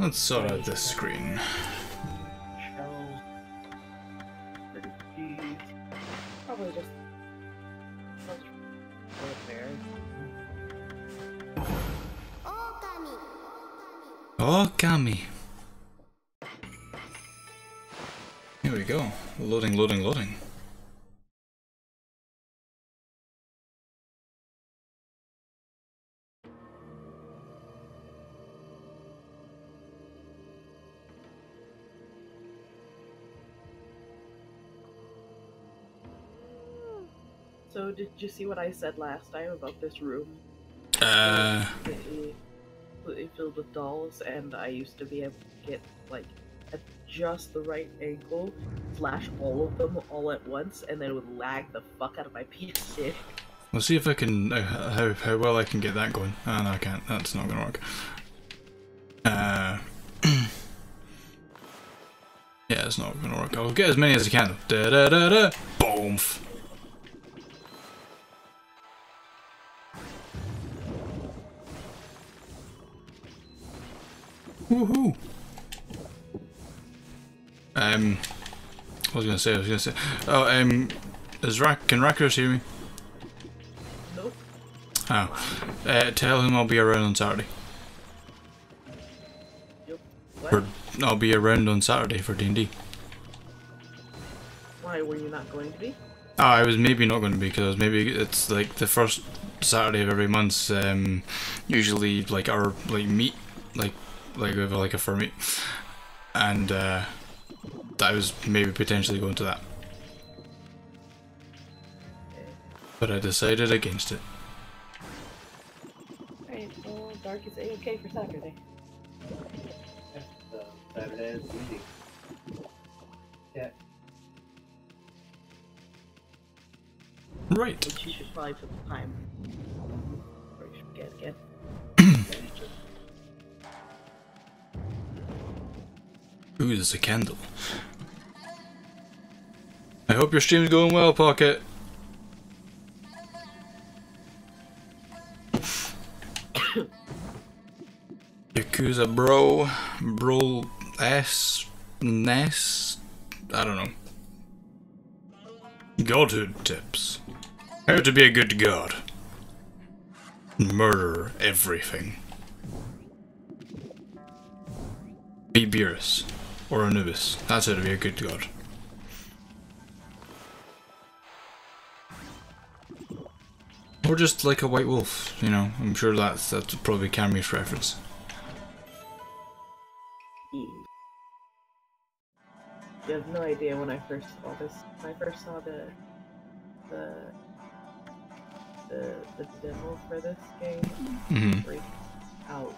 let's sort out this screen. Shells. Probably just. let's put it there. Oh, Kami. Here we go. Loading, loading, loading. Did you see what I said last time about this room? Uh, completely, completely filled with dolls, and I used to be able to get like at just the right angle, flash all of them all at once, and then it would lag the fuck out of my PC. Let's see if I can, uh, how, how well I can get that going. Ah, no, I can't. That's not gonna work. Uh, yeah, it's not gonna work. I'll get as many as I can. Da da da da. Boom. Woohoo! Um, what was gonna say? I was gonna say. Oh, um, is Rack? Can Rackers hear me? Nope. Oh, uh, tell him I'll be around on Saturday. Yep. For I'll be around on Saturday for D and D. Why were you not going to be? Oh, I was maybe not going to be because maybe it's like the first Saturday of every month. Um, usually like our like meet like like we have like a fur meet, and uh, I was maybe potentially going to that, but I decided against it. Alright, well, Dark is A-okay for Saturday. So, Saturday is easy. Yeah. Right. Which you should probably put the time. Or you should forget again. Ooh, there's a candle. I hope your stream's going well, Pocket. Yakuza bro, bro s ness, I don't know. Godhood tips. How to be a good god. Murder everything. Be Beerus. Or Anubis. That's to be a good god. Or just like a white wolf, you know. I'm sure that's that's probably Cameron's reference. You have no idea when I first saw this. When I first saw the the the, the demo for this game, mm -hmm. freaked out.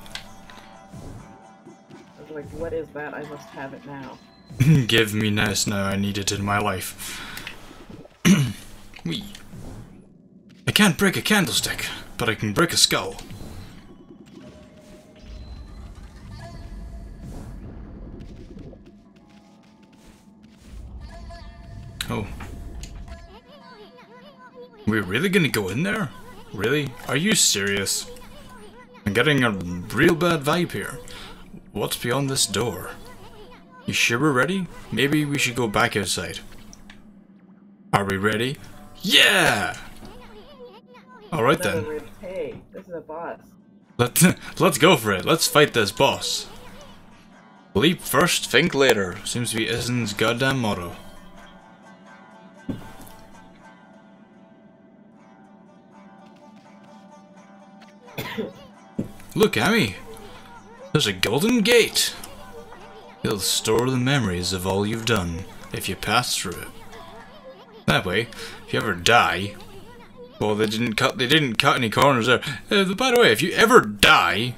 Like, what is that? I must have it now. Give me nice now, I need it in my life. Wee. I can't break a candlestick, but I can break a skull. Oh. We're really gonna go in there? Really? Are you serious? I'm getting a real bad vibe here. What's beyond this door? You sure we're ready? Maybe we should go back outside. Are we ready? Yeah! Alright then. Hey, this is a boss. Let's, let's go for it. Let's fight this boss. Leap first, think later. Seems to be Issun's goddamn motto. Look, Ammy. There's a golden gate. It'll store the memories of all you've done if you pass through it. That way, if you ever die, well, they didn't cut. They didn't cut any corners there. Uh, by the way, if you ever die,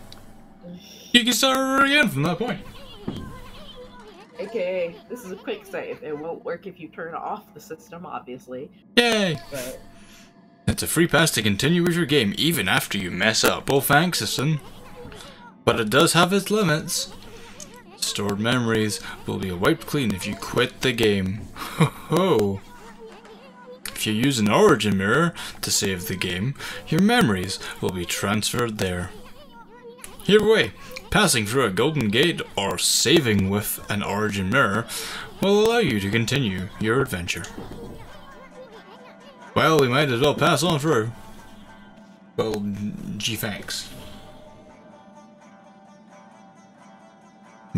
you can start over again from that point. AKA, this is a quick save. It won't work if you turn off the system, obviously. Yay! But It's a free pass to continue with your game even after you mess up. Oh, thanks, system. But it does have its limits. Stored memories will be wiped clean if you quit the game. Ho ho! If you use an origin mirror to save the game, your memories will be transferred there. Either way, passing through a golden gate or saving with an origin mirror will allow you to continue your adventure. Well, we might as well pass on through. Well, gee thanks.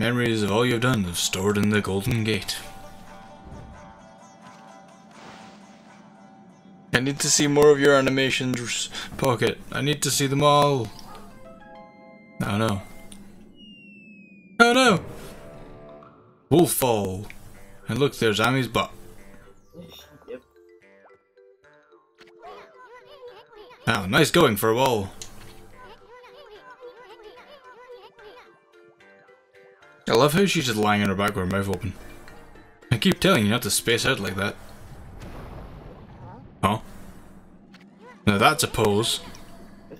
Memories of all you've done are stored in the Golden Gate. I need to see more of your animations, Pocket. I need to see them all. Oh no. Oh no! Wolffall. And look, there's Ammy's butt. yep. Oh, nice going for a wall. I love how she's just lying on her back with her mouth open. I keep telling you not to space out like that. Huh? Now that's a pose.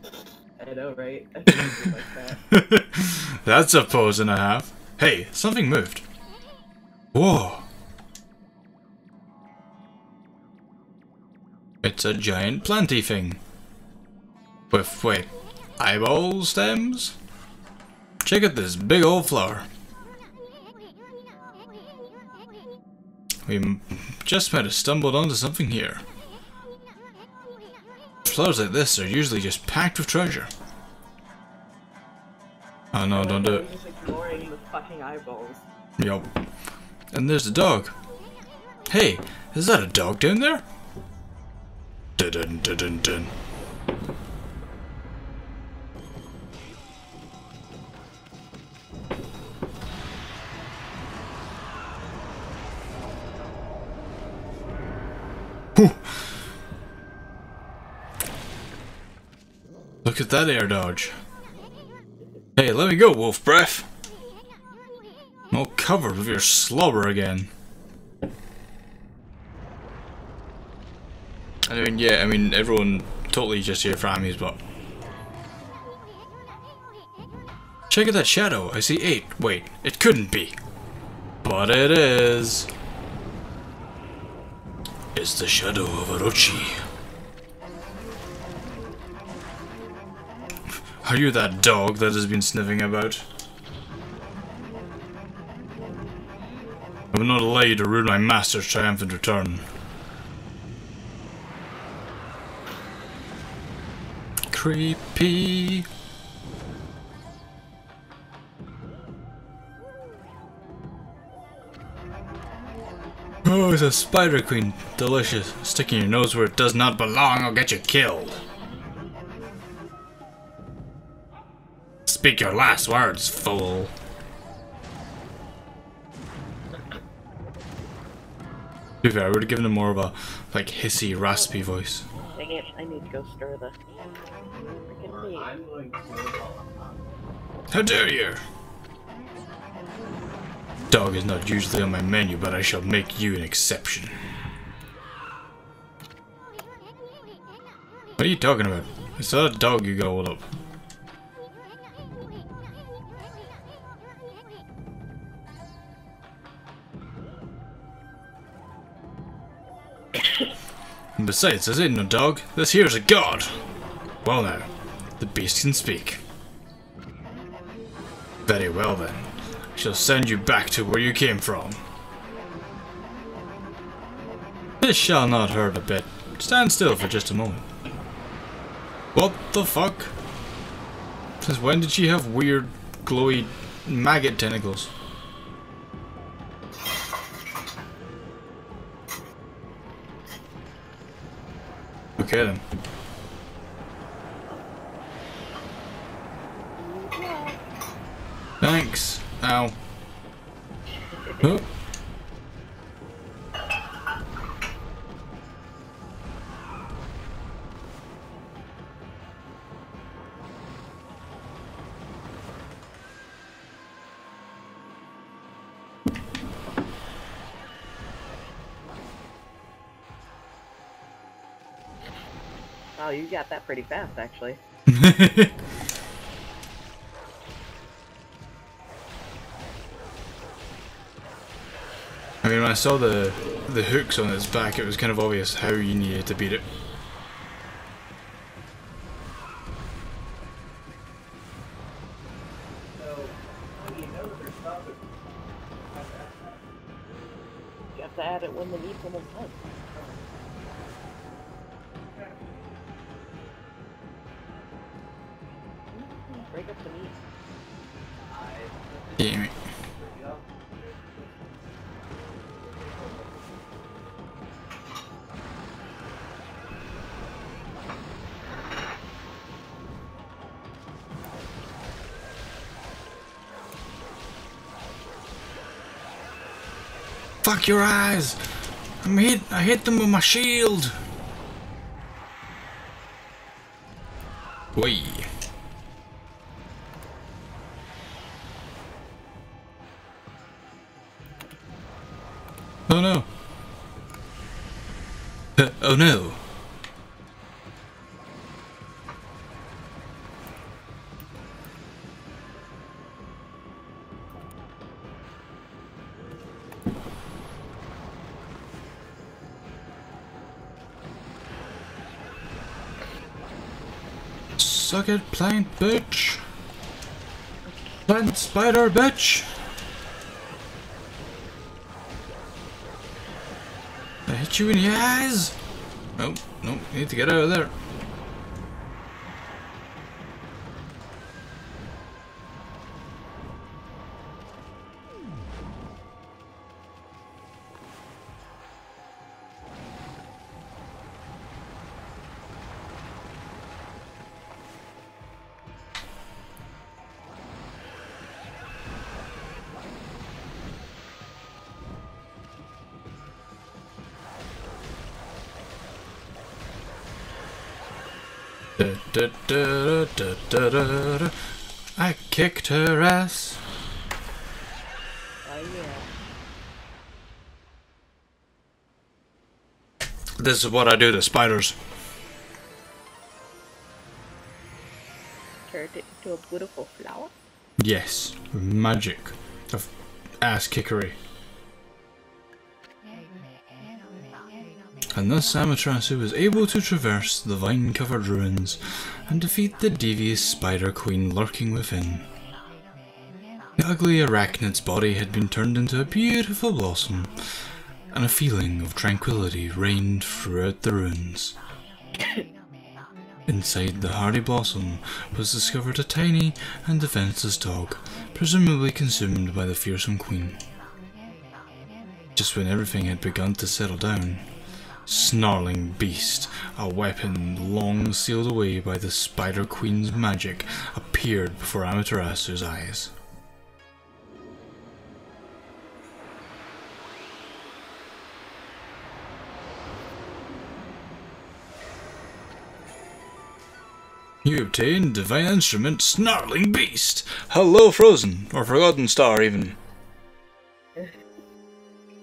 I know, right? I think I do like that. that's a pose and a half. Hey, something moved. Whoa. It's a giant planty thing. With, wait, eyeball stems? Check out this big old flower. We just might have stumbled onto something here. Flowers like this are usually just packed with treasure. Oh no, don't do it. Ignoring the fucking eyeballs. Yup. And there's the dog. Hey, is that a dog down there? Dun dun dun dun dun. Look at that air dodge. Hey, let me go, wolf breath. All covered with your slobber again. I mean, yeah, I mean, everyone totally just here for Ami's, but... Check out that shadow. I see eight. Wait, it couldn't be. But it is. It's the shadow of Orochi. Are you that dog that has been sniffing about? I will not allow you to ruin my master's triumphant return. Creepy. It's a spider queen. Delicious. Sticking your nose where it does not belong I'll get you killed. Speak your last words, fool. To be fair, I would have given him more of a like hissy, raspy voice. Dang it, I need to go stir the freaking meat. I'm going to. How dare you! Dog is not usually on my menu, but I shall make you an exception. What are you talking about? It's not a dog you got hold up. And besides, this ain't no dog. This here's a god. Well now, the beast can speak. Very well then. Shall send you back to where you came from. This shall not hurt a bit. Stand still for just a moment. What the fuck? Since when did she have weird, glowy maggot tentacles? Okay then. Thanks. Ow. Huh? Oh, you got that pretty fast, actually. when I saw the the hooks on its back, it was kind of obvious how you needed to beat it. Your eyes! I'm hit. I hit them with my shield. Wait. Oh no. Uh, oh no. Suck it, plant bitch. Plant spider bitch. I hit you in the eyes. Nope, nope, need to get out of there. Da, da, da. I kicked her ass. Oh yeah. This is what I do to spiders. Turned it into a beautiful flower. Yes, magic of ass kickery. And thus Amaterasu was able to traverse the vine-covered ruins and defeat the devious spider queen lurking within. The ugly arachnid's body had been turned into a beautiful blossom, and a feeling of tranquility reigned throughout the ruins. Inside the hardy blossom was discovered a tiny and defenseless dog, presumably consumed by the fearsome queen. Just when everything had begun to settle down, Snarling Beast, a weapon long sealed away by the Spider Queen's magic, appeared before Amaterasu's eyes. You obtained Divine Instrument Snarling Beast! Hello, Frozen, or Forgotten Star, even.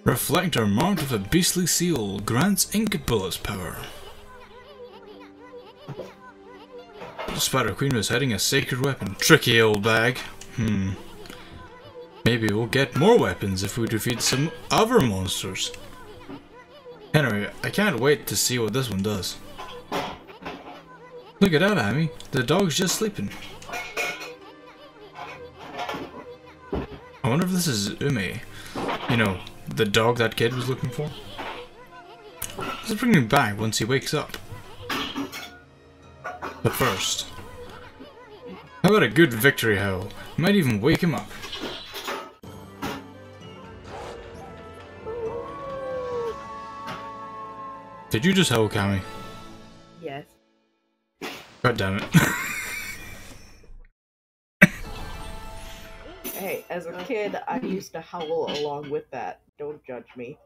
Reflector marked with a beastly seal grants ink bullets power. The Spider Queen was hiding a sacred weapon. Tricky old bag. Hmm. Maybe we'll get more weapons if we defeat some other monsters. Anyway, I can't wait to see what this one does. Look at that, Ammy. The dog's just sleeping. I wonder if this is Ume. You know, the dog that kid was looking for. Let's bring him back once he wakes up. But first, how about a good victory howl? Might even wake him up. Did you just howl, Cammy? Yes. God damn it. Hey, as a kid, I used to howl along with that. Don't judge me.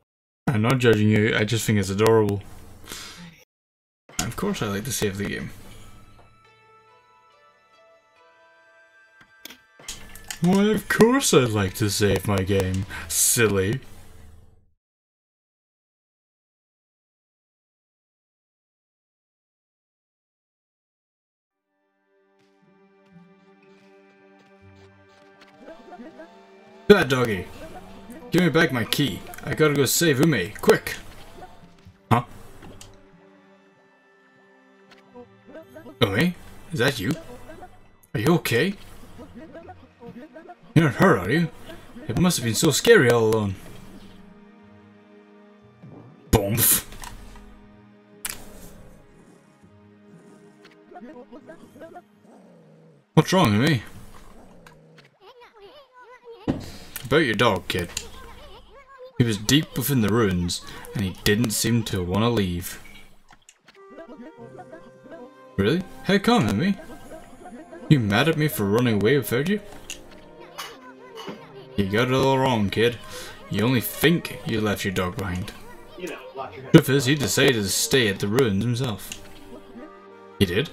I'm not judging you, I just think it's adorable. Of course I like to save the game. Why, of course I'd like to save my game. Silly. Bad doggy. Give me back my key. I gotta go save Ume. Quick! Huh? Ume? Is that you? Are you okay? You're not are you? It must have been so scary all alone. Bomph! What's wrong with me? About your dog, kid. He was deep within the ruins, and he didn't seem to want to leave. Really? How come, Emmy? You mad at me for running away without you? You got it all wrong, kid. You only think you left your dog behind. You know. Truth is, he decided to stay at the ruins himself. He did?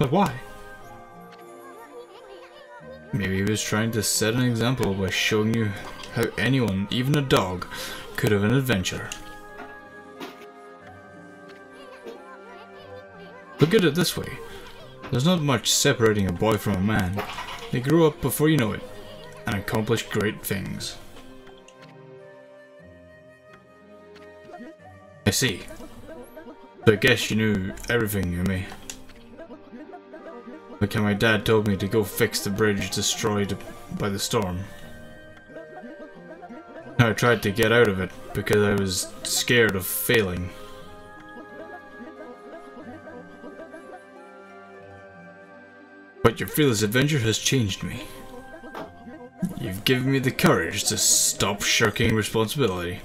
But why? Maybe he was trying to set an example by showing you how anyone, even a dog, could have an adventure. Look at it this way. There's not much separating a boy from a man. They grow up before you know it, and accomplish great things. I see. So I guess you knew everything of me. Like how my dad told me to go fix the bridge destroyed by the storm. I tried to get out of it because I was scared of failing. But your fearless adventure has changed me. You've given me the courage to stop shirking responsibility.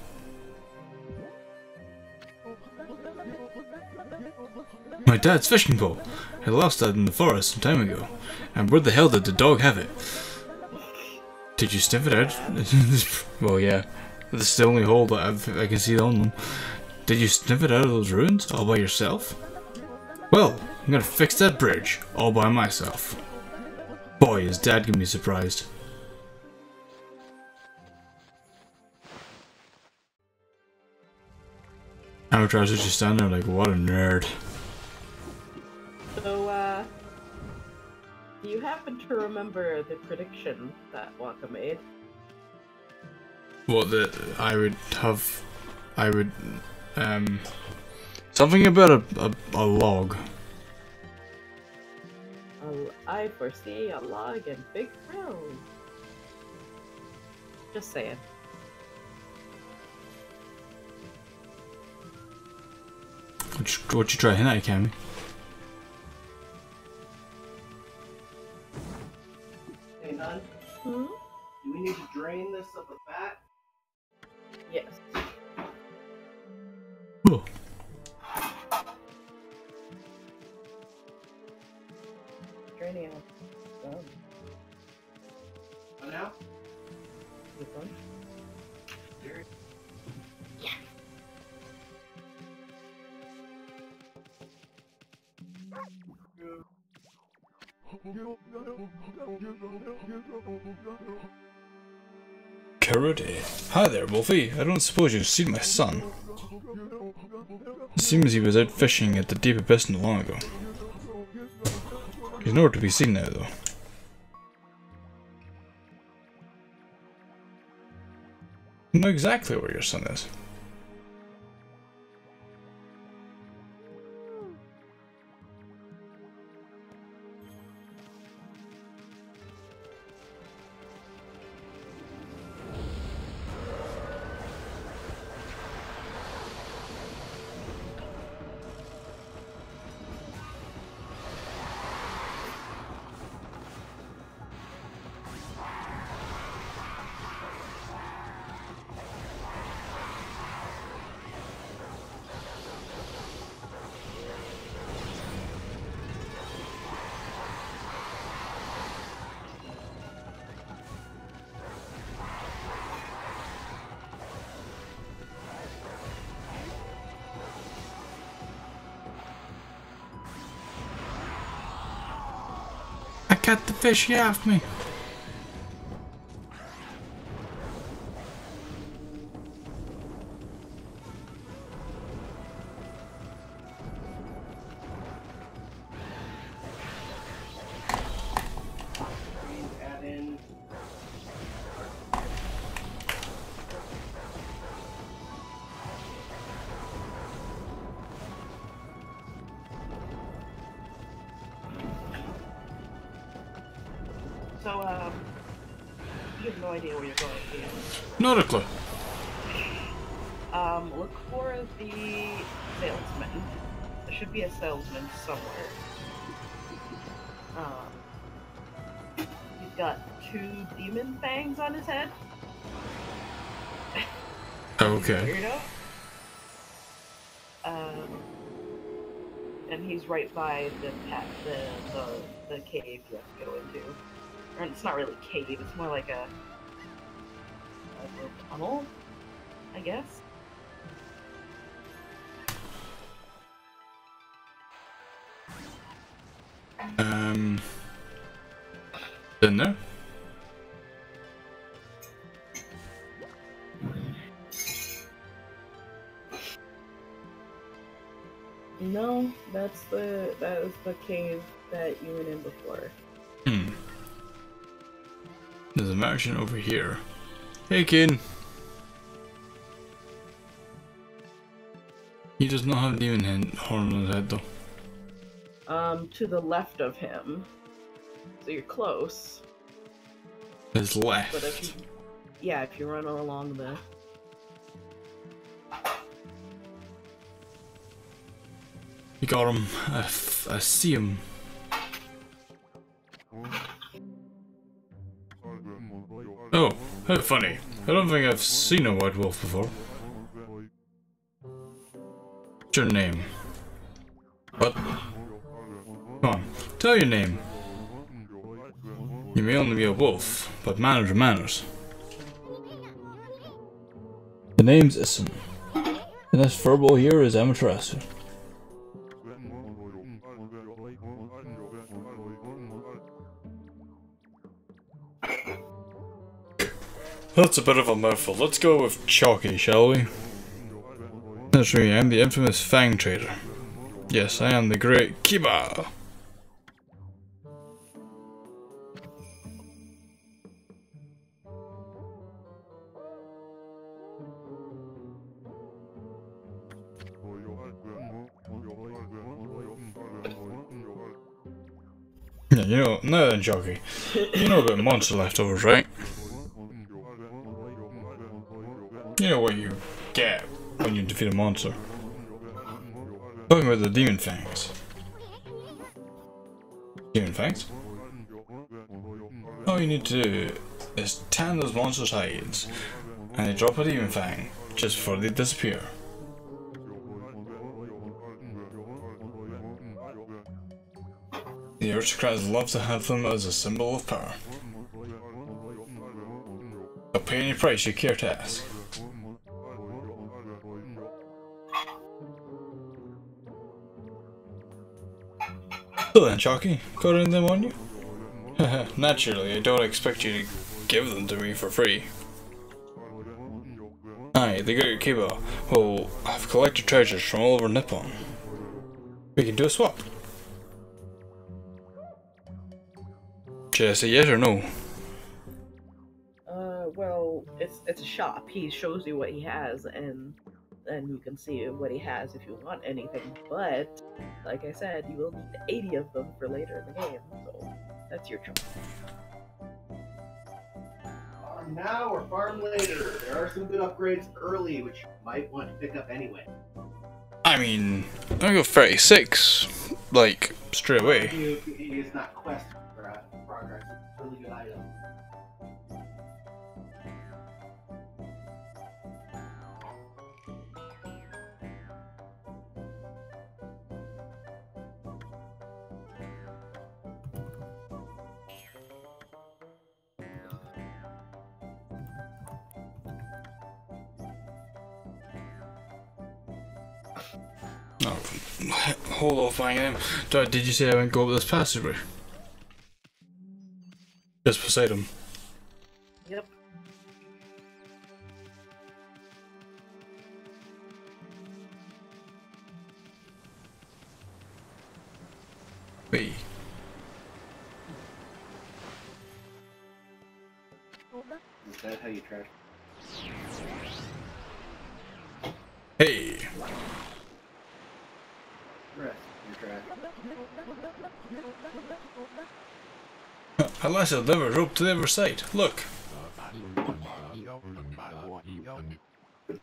My dad's fishing pole. I lost that in the forest some time ago. And where the hell did the dog have it? Did you sniff it out? well, yeah. This is the only hole that I've, I can see on them. Did you sniff it out of those ruins all by yourself? Well, I'm gonna fix that bridge all by myself. Boy, is dad gonna be surprised. Amateur just standing there like, what a nerd. Do you happen to remember the prediction that Waka made? What that I would have, I would, um, something about a, a, a log. Oh, I foresee a log and big crown. Just saying. What you, what you trying at, Cammy? Hey, Hmm? do we need to drain this of the fat? Yes. Oh, Draining out. Oh, now? Here. Karate. Hi there, Wolfie. I don't suppose you've seen my son. It seems he was out fishing at the deep abyss not long ago. He's nowhere to be seen now, though. I know exactly where your son is. Got the fish off me. Not a clue. Um, look for the salesman. There should be a salesman somewhere. Um, he's got two demon fangs on his head. Okay. Weirdo. Um, and he's right by the pa- the the, the cave you have to go into. Or it's not really a cave; it's more like a, a tunnel, I guess. Um. Know. No, that's the that was the cave that you went in before. Hmm. There's a merchant over here. Hey, kid. He does not have demon hen- horn on his head, though. Um, to the left of him. So you're close, His left. but if you, yeah, if you run along the You got him. I, f- I see him. How funny. I don't think I've seen a white wolf before. What's your name? What? Come on, tell your name. You may only be a wolf, but manners are manners. The name's Issun. And this furball here is Amaterasu. That's a bit of a mouthful. Let's go with Chalky, shall we? That's me, I'm the infamous Fang Trader. Yes, I am the great Kiba. Yeah, you know, now then, Chalky. You know about monster leftovers, right? You know what you get when you defeat a monster. Talking about the demon fangs. Demon fangs? All you need to do is tan those monsters' hides, and they drop a demon fang just before they disappear. The aristocrats love to have them as a symbol of power. They'll pay any price you care to ask. So then, Chalky, got any of them on you? Naturally, I don't expect you to give them to me for free. Aye, the Great Kiba I've collected treasures from all over Nippon. We can do a swap. Should I say yes or no? Uh, well, it's it's a shop. He shows you what he has, and then you can see what he has if you want anything. But, like I said, you will need 80 of them for later in the game, so that's your choice. Farm now or farm later. There are some good upgrades early, which you might want to pick up anyway. I mean, I got 36, like, straight away. You, you not quest for uh, progress. Really good item. Hold off buying them. Dad, Did you say I went go up this passageway? Just beside him. Yep. Wait. Is that how you trash? Hey! Rest your trash. I'll never rope to the other side. Look.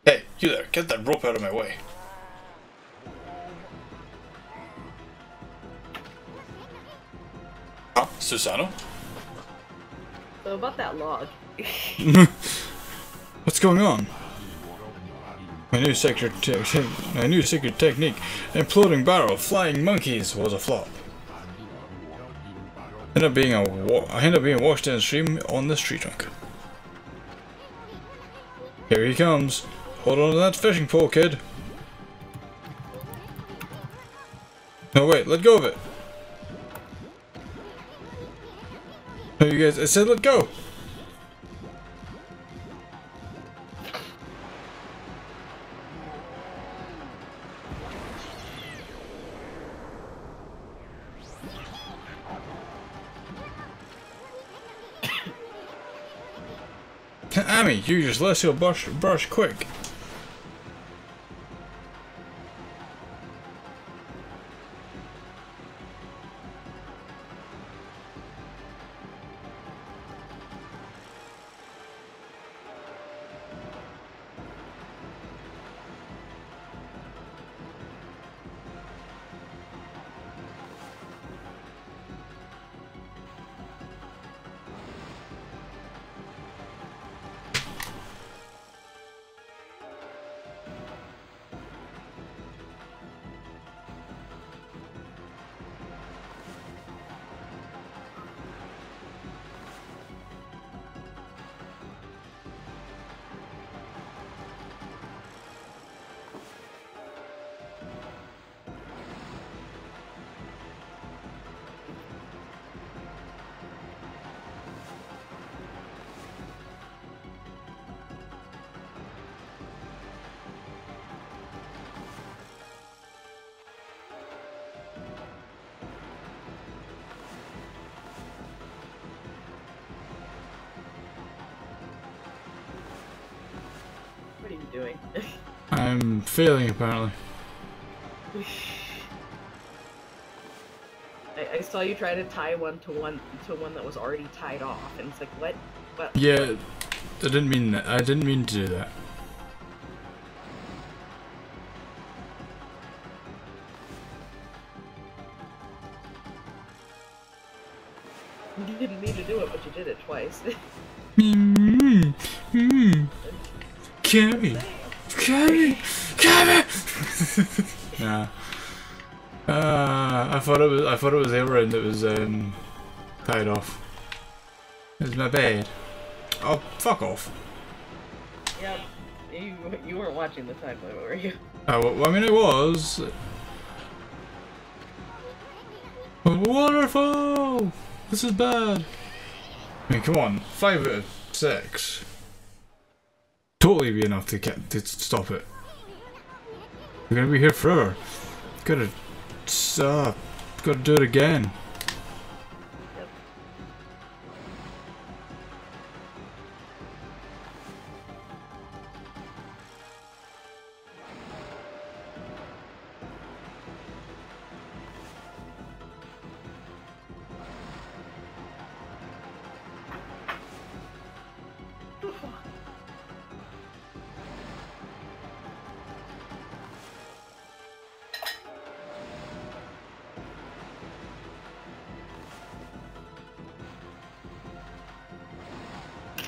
Hey, you there, get that rope out of my way. Susano? So about that log. What's going on? My new secret, my new secret technique, imploding barrel, flying monkeys, was a flop. Ended up being a I ended up being washed in a stream on this tree trunk. Here he comes. Hold on to that fishing pole, kid. No, wait, let go of it. No, you guys, I said let go. Ammy, you just let your brush, brush quick. Doing? I'm failing apparently. I, I saw you try to tie one to one to one that was already tied off, and it's like, what? What? Yeah, I didn't mean that. I didn't mean to do that. You didn't mean to do it, but you did it twice. Mm, mm. Cammy, Cammy, Cammy. nah. Uh, I thought it was. I thought it was the end that was um, tied off. It was my bad. Oh, fuck off. yep. You you weren't watching the time limit, were you? Oh, well, I mean, it was. Wonderful! This is bad. I mean, come on, five out of six. Totally be enough to get to stop it. We're gonna be here forever. Gotta stop. Gotta do it again.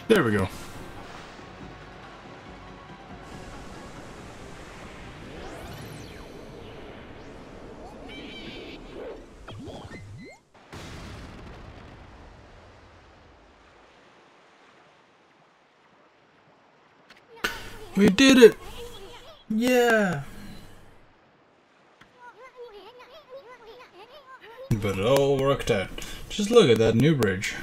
There we go. We did it! Yeah! But it all worked out. Just look at that new bridge.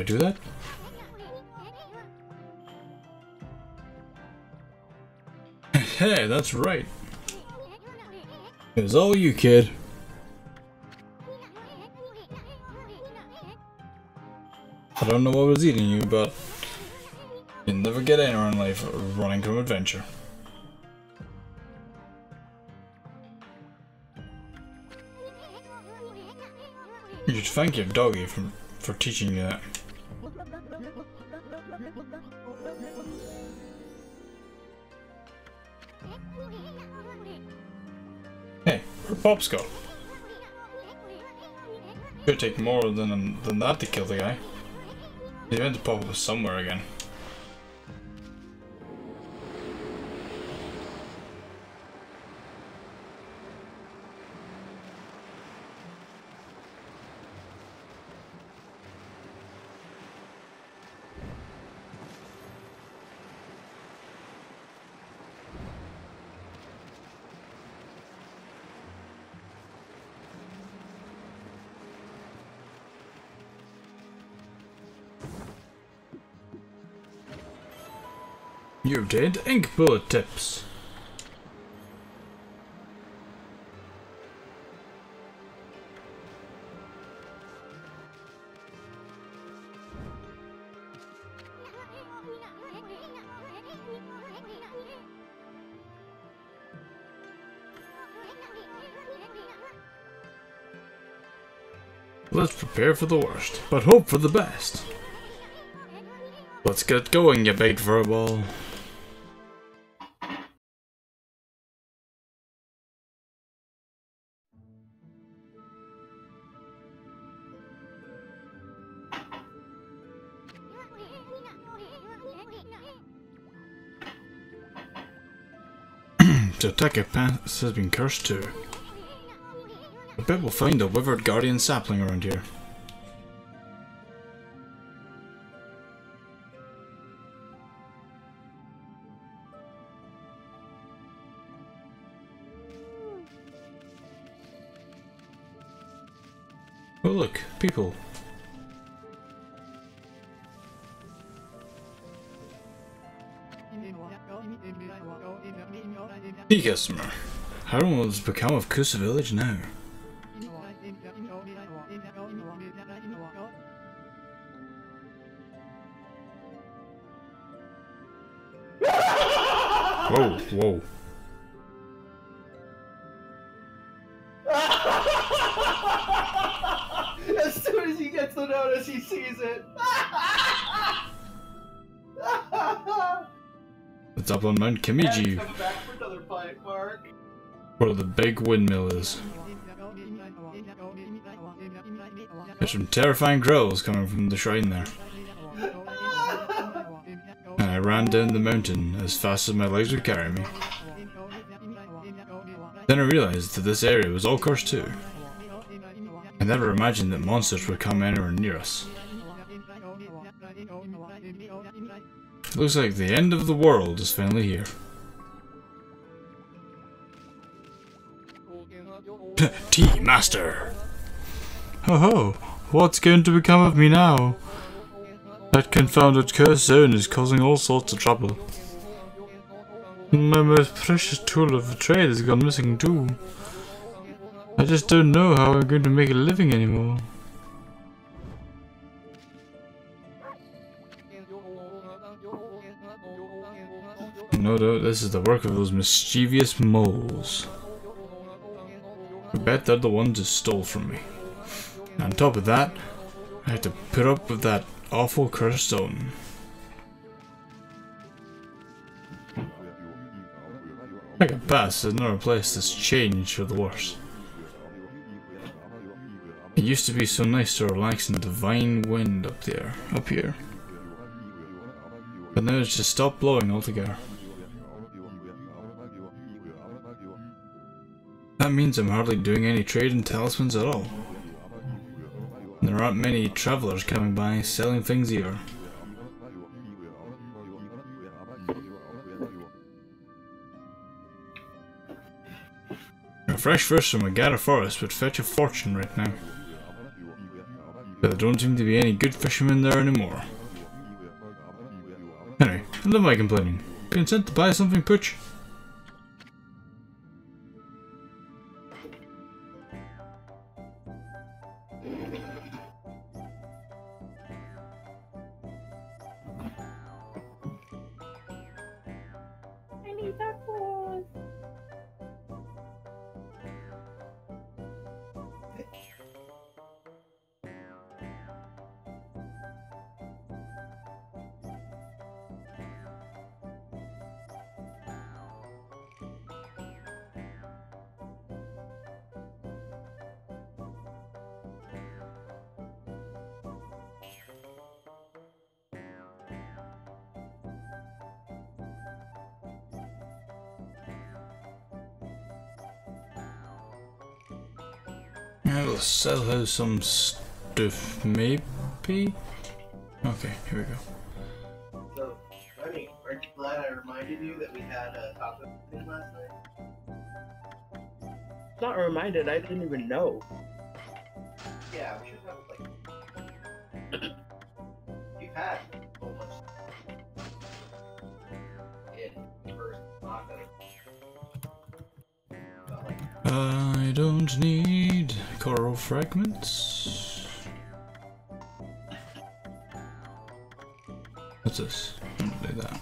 I do that? hey, that's right. It was all you, kid. I don't know what was eating you, but you'll never get anywhere in life running from adventure. You should thank your doggy for teaching you that. Hey, where'd Pops go? Could take more than than that to kill the guy. He had to pop up somewhere again. You did ink bullet tips. Let's prepare for the worst, but hope for the best. Let's get going, you big furball. A path has been cursed too. I bet we'll find a withered guardian sapling around here. Tea customer. How will has become of Kusa village now? Whoa, whoa. as soon as he gets the notice, he sees it. It's up on Mount Kimiji, Pint, Mark. where the big windmill is. There's some terrifying growls coming from the shrine there. And I ran down the mountain as fast as my legs would carry me. Then I realized that this area was all cursed too. I never imagined that monsters would come anywhere near us. Looks like the end of the world is finally here. Tea Master! Ho ho! What's going to become of me now? That confounded curse zone is causing all sorts of trouble. My most precious tool of trade has gone missing too. I just don't know how I'm going to make a living anymore. No doubt this is the work of those mischievous moles. I bet they're the ones who stole from me. And on top of that, I had to put up with that awful cursed stone. Taka Pass, there's another place that's changed for the worse. It used to be so nice to relax in the divine wind up there, up here. But now it's just stopped blowing altogether. That means I'm hardly doing any trade in talismans at all. There aren't many travelers coming by selling things either. A fresh fish from Agata Forest would fetch a fortune right now. But there don't seem to be any good fishermen there anymore. Anyway, enough my complaining. Being sent to buy something, Pooch? Sell her some stuff, maybe? Okay, here we go. So, Bunny, aren't you glad I reminded you that we had a taco thing last night? Not reminded, I didn't even know. Yeah, we should have like. You've had so much. In first taco. But, like, uh, I don't need coral fragments. What's this? Need that.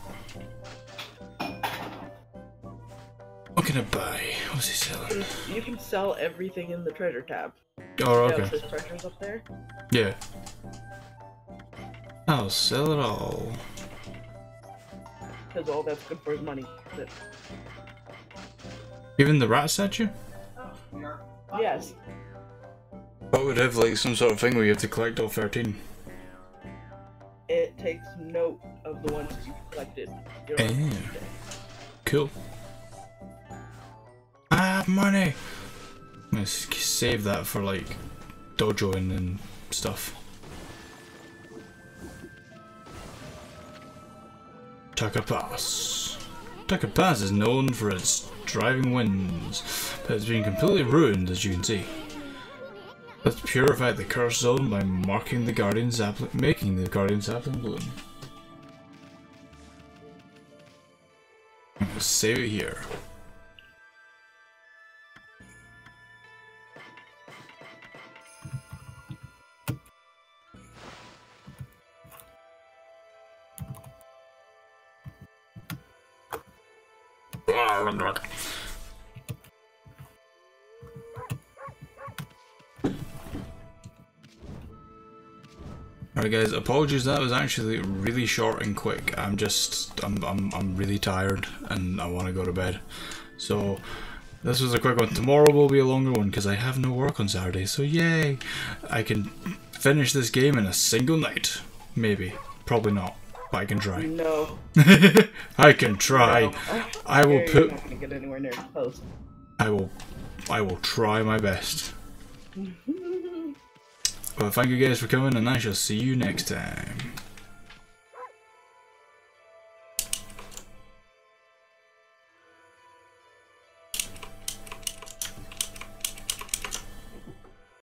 What can I buy? What's he selling? You can sell everything in the treasure tab. Oh, okay. says treasures up there. Yeah. I'll sell it all. Because all that's good for is money. Even the rat statue? Yes. What would have like some sort of thing where you have to collect all 13? it takes note of the ones you collected. keep. Cool. I have money! I'm gonna save that for like dojoing and stuff. Taka Pass. Taka Pass is known for its driving winds, but it's been completely ruined as you can see. Let's purify the curse zone by marking the guardian sapling, making the guardian sapling bloom. Save it here. Guys, apologies that was actually really short and quick. I'm just I'm I'm I'm really tired and I wanna go to bed. So this was a quick one. Tomorrow will be a longer one because I have no work on Saturday, so yay! I can finish this game in a single night. Maybe. Probably not. But I can try. No. I can try. no. Oh, I will put not gonna get anywhere near. I will I will try my best. Mm-hmm. Well, thank you guys for coming, and I shall see you next time.